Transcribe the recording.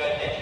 करते हैं